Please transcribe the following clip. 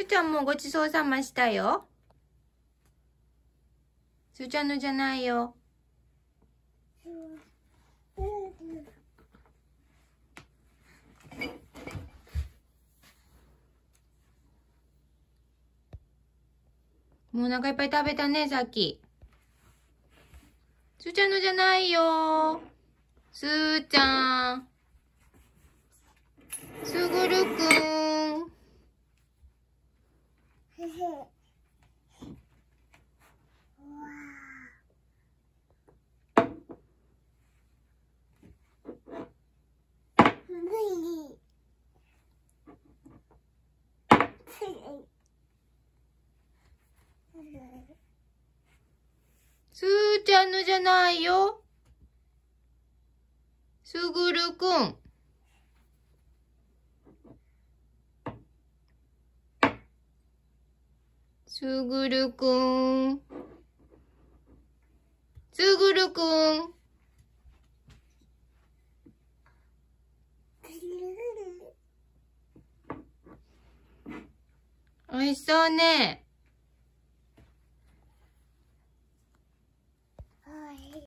すーちゃんもごちそうさましたよ。すーちゃんのじゃないよ。もうお腹いっぱい食べたね、さっき。すーちゃんのじゃないよ。すーちゃん。すぐるくん。すーちゃんのじゃないよ。すぐるくん。すぐるくん。すぐるくん。おいしそうね。